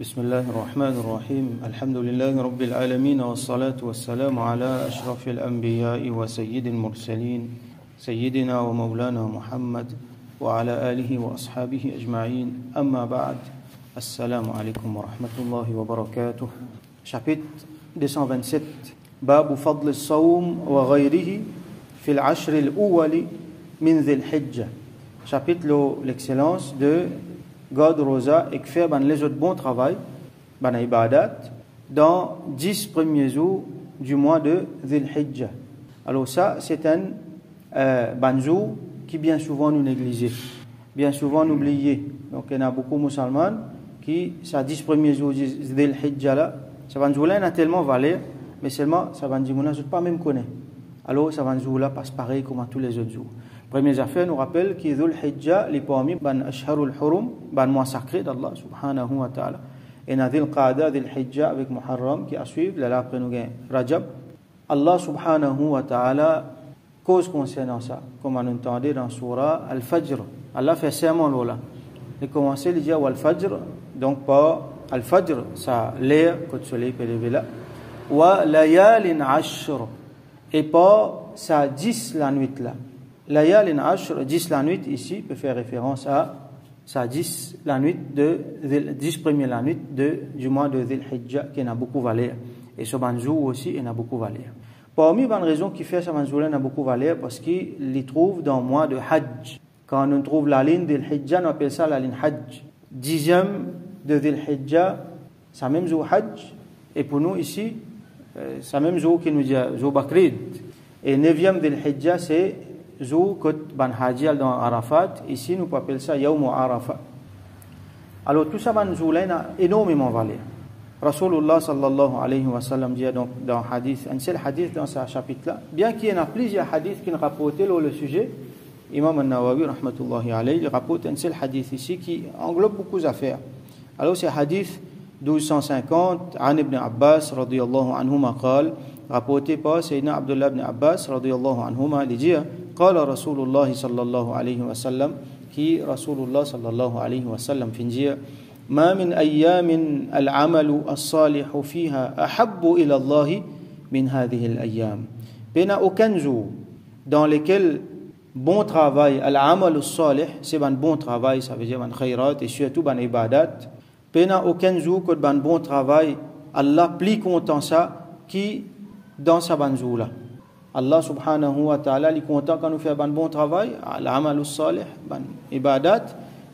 بسم الله الرحمن الرحيم الحمد لله رب العالمين والصلاة والسلام على أشرف الأنبياء وسيد المرسلين سيدنا ومولانا محمد وعلى آله وأصحابه أجمعين أما بعد السلام عليكم ورحمة الله وبركاته chapitre 227 باب فضل الصوم وغيره في العشر الأول من ذي الحجة chapitre l'excellence de God Rosa et faire ben, les autres bons travail, ben, ibadat, dans dix premiers jours du mois de Dhil Hijjah. Alors ça, c'est un euh, ben, qui bien souvent nous négligé, bien souvent oublié. Donc il y en a beaucoup de musulmans qui, ça dix premiers jours de Dhil Hijjah là, ça va nous a tellement valeur, mais seulement ça va nous dire, pas même connaître. Alors ça va nous là passe pareil comme tous les autres jours. Première affaire nous rappelle que Dhul Hijjah, les parmi ban Ashharul Hurum, ban mois sacré subhanahu wa ta'ala. Et na Dhul Qada, Dhul Hijjah avec Muharram qui a suivi, là après Rajab. Allah subhanahu wa ta'ala cause concernant ça, comme on entendait Al-Fajr. Allah fait serment là. Il dire Al-Fajr, donc pas Al-Fajr, ça l'air le soleil peut lever. Wa layalin ashr, et pas ça 10 la nuit. Layal in Ashr, 10 la nuit ici, peut faire référence à sa 10 la nuit de 10 premiers la nuit de, du mois de Dhil Hijjah qui a beaucoup valeur. Et ce banjou aussi, il a beaucoup valeur. Parmi les raisons qui fait ce banjou a beaucoup valeur, parce qu'il y trouve dans le mois de Hajj. Quand on trouve la ligne Dhil Hijjah, on appelle ça la ligne Hajj. Dixième de Dhil Hijjah, c'est même jour Hajj. Et pour nous ici, c'est même jour qui nous dit jour Bakrid. Et neuvième Dhil Hijjah, c'est jour que ban hajial dans Arafat, ici nous appelons ça Yaum Arafat. Alors tout ça ban zoulaina énormément valeur. Rasulullah sallallahu alayhi wa sallam dit donc dans un hadith, un seul hadith dans ce chapitre-là, bien qu'il y en a plusieurs hadiths qui rapportent le sujet, Imam al-Nawawi rahmatullahi alayhi rapporte un seul hadith ici qui englobe beaucoup d'affaires. Alors ce hadith 1250, An ibn Abbas radiyallahu anhuma qal, rapporté par Sayyidina Abdullah ibn Abbas radiyallahu anhuma, il dit قال رسول الله صلى الله عليه وسلم كي رسول الله صلى الله عليه وسلم في ما من أيام العمل الصالح فيها أحب إلى الله من هذه الأيام بين aucun jour dans lesquels bon travail al-amal salih c'est un bon travail ça veut dire un khairat et surtout un ibadat pena aucun jour que ban bon travail Allah plus content ça qui dans sa ban jour là Allah subhanahu wa ta'ala est content quand nous faisons un bon travail l'amal salih ban ibadat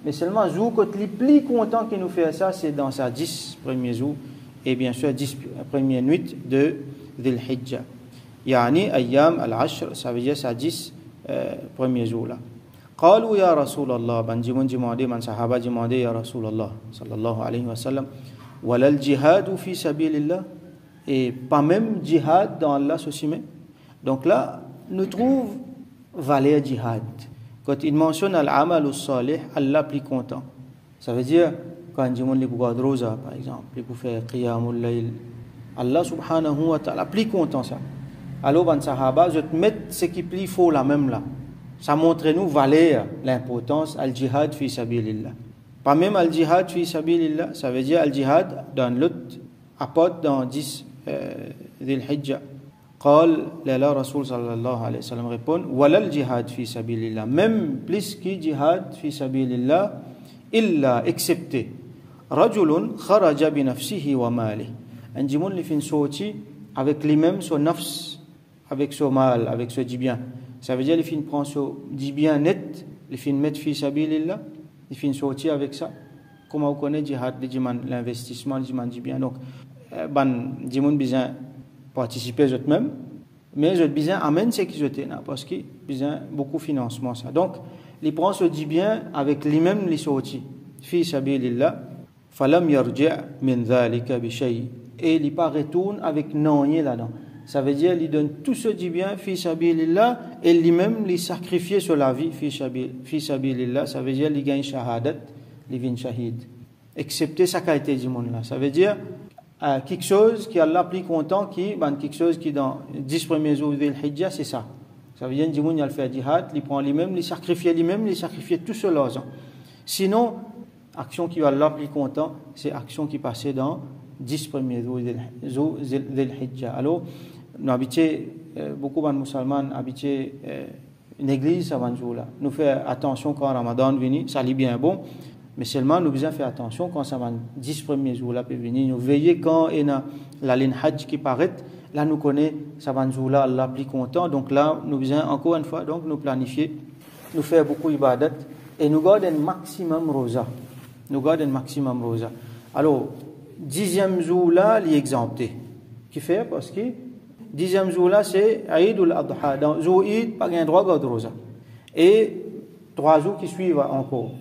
mais seulement jour que le plus content qu'il nous fait ça c'est dans sa 10 premiers jours et bien sûr 10 premières nuits de Dhul Hijjah يعني أيام العشر ça veut dire sa 10 premiers jours là قالوا يا رسول الله بن جمون جمادي من صحابة جمادي يا رسول الله صلى الله عليه وسلم ولا الجهاد في سبيل الله et pas même jihad dans Allah ceci même donc là nous trouve valeur jihad quand il mentionne al-amal salih Allah plus content ça veut dire quand jimon li pour rosa par exemple pour faire qiyamul layl Allah subhanahu wa ta'ala plus content ça alors ban sahaba je te mets ce qui plus faut la même là ça montre nous valeur, l'importance al jihad fi sabilillah. Pas même al jihad fi sabilillah, ça veut dire al jihad dans l'autre apporte dans 10 dhil hijjah. قال لا رسول صلى الله عليه وسلم répond ولا الجهاد في سبيل الله même plus que jihad في سبيل الله إلا excepté رجل خرج بنفسه وماله un jimoun li fin sorti avec lui-même son nafs avec son mal avec son bien ça veut dire les filles prennent ce dit bien net, les filles mettent fi sabilillah, les filles sortir avec ça. Comment vous connaissez jihad, l'investissement, les dit bien. Donc, ban, gens besoin participer eux-mêmes, mais eux besoin amène ce qu'ils ont parce qu'ils besoin beaucoup financement ça. Donc, les prend ce dit bien avec lui-même les sorties. Fi sabilillah, falam yarji' min dhalika bi. Et il pas retourne avec non là-dedans. Ça veut dire qu'il donne tout ce dit bien, fi et lui-même lui sacrifier sur la vie. Ça veut dire qu'il gagne shahadat, il vient shahid. Excepté sa qualité du monde là. Ça veut dire quelque chose qui Allah plus content, qui, ben, quelque chose qui dans 10 premiers jours de l'Hijjah, c'est ça. Ça veut dire que il fait jihad, il prend lui-même, il sacrifie lui-même, il sacrifie tout cela. Sinon, action qui Allah plus content, c'est action qui passait dans 10 premiers jours del Hijjah. Alors, nous habitons, euh, beaucoup de musulmans habitent euh, une église avant jour-là. Nous faisons attention quand Ramadan vient, ça lit bien bon, mais seulement nous devons faire attention quand ça va 10 premiers jours-là peut venir. Nous veillons quand il y a la ligne Hajj qui paraît, là nous connaissons ça va jour-là, Allah plus content. Donc là, nous devons encore une fois donc, nous planifier, nous faire beaucoup d'ibadat et nous garder un maximum rosa. Nous garder un maximum rosa. Alors, dixième jour là, il est exempté. Qui fait? Parce que dixième jour là, c'est Aïd al-Adha. Dans Eid, pas un droit de rosa. Et trois jours qui suivent encore.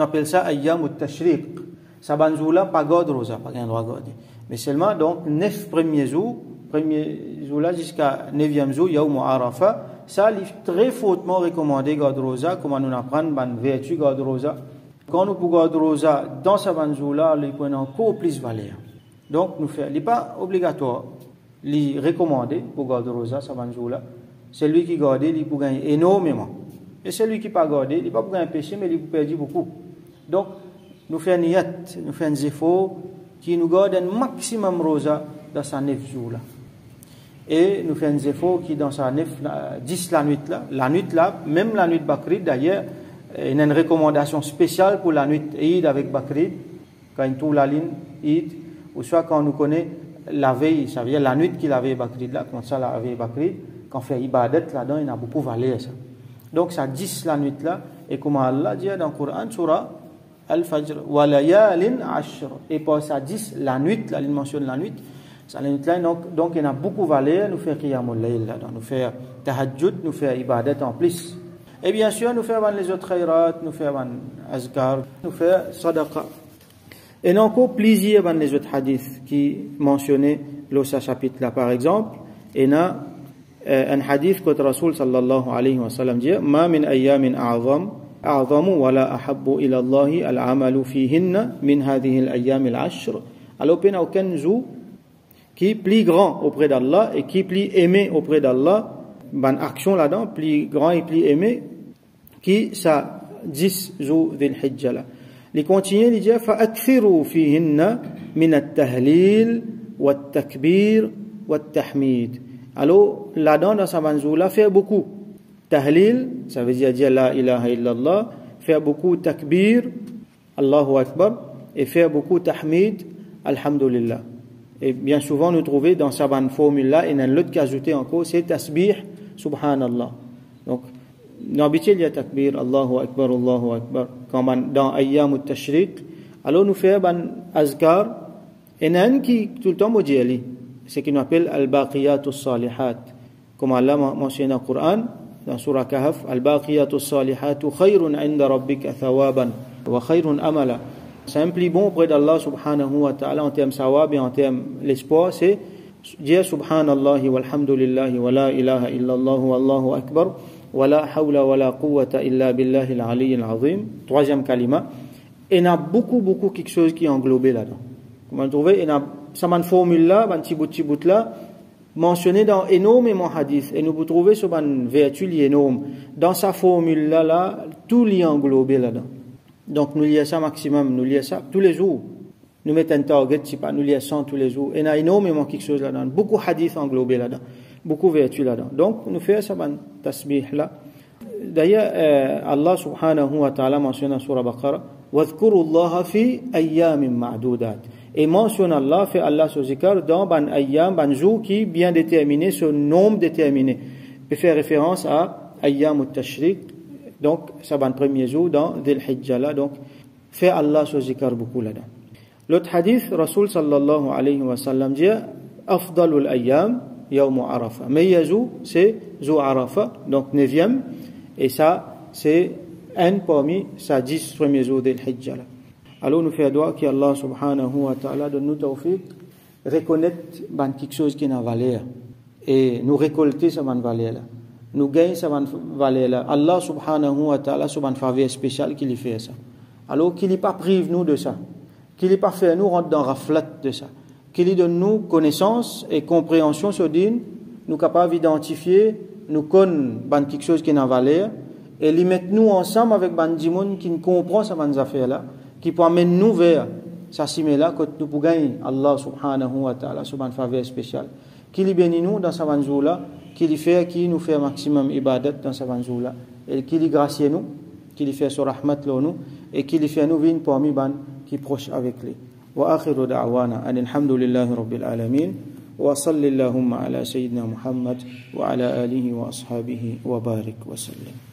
On appelle ça Ayyam al-Tashriq. Saban jour là, pas de rosa, pas un droit de Mais seulement, donc, neuf premiers jours, premier jour là jusqu'à neuvième jour, Yawm Arafah, ça, il est très fortement recommandé garde rosa, comment nous apprendre ban vertu garde rosa. Quand nous pouvons garder rosa dans sa jour là, il peut encore plus valeur. Donc, nous il n'est pas obligatoire, il est recommandé pour garder rosa sa jour là. Celui qui garde, il peut gagner énormément. Et celui qui pas gardé, il pas gagner un péché, mais il peut perdre beaucoup. Donc, nous faisons niyat, nous faisons des efforts qui nous gardent un maximum rosa dans sa neuf jours là. Et nous faisons des efforts qui dans sa neuf, 10 la nuit là, la nuit là, même la nuit Bakri d'ailleurs, il y a une recommandation spéciale pour la nuit Eid avec Bakri, quand il tourne la ligne Eid, ou soit quand on nous connaît la veille, ça veut dire la nuit qu'il avait Bakri là, quand ça la veille Bakri, quand on fait Ibadat là-dedans, il y a beaucoup valeur ça. Donc ça 10 la nuit là, et comme Allah dit dans le Coran, surah al-fajr wa layalin ashr. Et passe à 10 la nuit la il mentionne la nuit. La nuit. Là donc donc il y a beaucoup valeur nous faire qiyamul layl là. Nous faire tahajjud nous faire ibadat en plus. Et bien sûr nous faire les autres khairat nous faire azkar nous faire sadaqa. Et non plaisir les autres hadiths qui mentionnaient l'osa chapitre là par exemple. Et na euh, un hadith que le Rasul sallallahu alayhi wa sallam dit ma min ayamin a'zam أعظم ولا أحب إلى الله العمل فيهن من هذه الأيام العشر alors a aucun jour qui est plus grand auprès d'Allah et qui est plus aimé auprès d'Allah ban action là-dedans plus grand et plus aimé qui ça 10 jours dhil hijja là il continue il dit فأكثروا فيهن من التهليل والتكبير والتحميد alors là-dedans dans sa manzoula faire beaucoup tahlil ça veut dire dire la ilaha illallah faire beaucoup takbir Allahu akbar et faire beaucoup tahmid alhamdulillah et bien souvent nous trouvons dans sa formule là et dans l'autre qui ajouté encore c'est tasbih subhanallah donc D'habitude, il y a takbir, Allahu Akbar, Allahu Akbar, comme dans Ayyam al-Tashriq. Alors, nous faisons un azkar, et un qui tout le temps dit, qu'il nous appelle al-Baqiyat al-Salihat. Comme Allah mentionne dans le Coran, dans Surah Kahf, al-Baqiyat al-Salihat, khayrun inda rabbika thawaban, wa khayrun amala. C'est un plus bon auprès d'Allah subhanahu wa ta'ala en termes sawab et en termes l'espoir, c'est dire subhanallah walhamdulillah wa la ilaha illallah wallahu akbar. ولا حول ولا قوة إلا بالله العلي العظيم troisième kalima et il y a beaucoup beaucoup quelque chose qui est englobé là-dedans comment trouver il y a une formule là un petit bout petit bout là mentionné dans énormément hadith et nous pouvons trouver sur une vertu énorme dans sa formule là là tout est englobé là-dedans donc nous lisons ça maximum nous lisons ça tous les jours nous mettons un target si pas nous lisons tous les jours et il y a énormément quelque chose là-dedans beaucoup hadith englobé là-dedans beaucoup vertu là-dedans. Donc, nous faisons ça tasbih là. D'ailleurs, euh, Allah subhanahu wa ta'ala mentionne dans Surah Baqarah, وَاذْكُرُوا اللَّهَ فِي أَيَّامٍ مَعْدُودَاتٍ et mentionne Allah, fait Allah sur zikr dans ban ayam ban jour qui bien déterminé, ce nombre déterminé. Et fait référence à ayam ou tashriq, donc ça ban premier jour dans Dhul Hijjah donc fait Allah sur zikr beaucoup là-dedans. L'autre hadith, Rasul sallallahu alayhi wa sallam dit Afdalul ayyam yawmu arafa. Meilleur jour, c'est jour arafa, donc 9e, et ça, c'est un parmi, ça dix premiers jours Dhul Hijjah alors nous faisons droit qu'Allah subhanahu wa ta'ala donne nous tawfiq, reconnaître ben, quelque chose qui n'a valeur, et nous récolter sa valeur là. Nous gagner sa valeur là. Allah subhanahu wa ta'ala, sur une faveur spéciale qu'il fait ça. Alors qu'il n'est pas prive nous de ça. Qu'il n'est pas fait nous rentrer dans raflat de ça qu'il donne nous connaissance et compréhension sur din, nous capables d'identifier, nous connaissons quelque chose qui n'a valeur, et les mettre nous ensemble avec ban qui ne comprend ces affaires là, qui peut amener nous vers ça là que nous pouvons gagner Allah subhanahu wa ta'ala subhanahu faveur spéciale qui lui bénit nous dans sa là qui lui fait qui nous fait maximum ibadat dans sa là et qui lui gracie nous qui lui fait son rahmat nous et qui lui fait nous venir parmi ban qui proche avec lui wa akhiru da'wana alhamdulillahi rabbil alamin وصل اللهم على سيدنا محمد وعلى اله واصحابه وبارك وسلم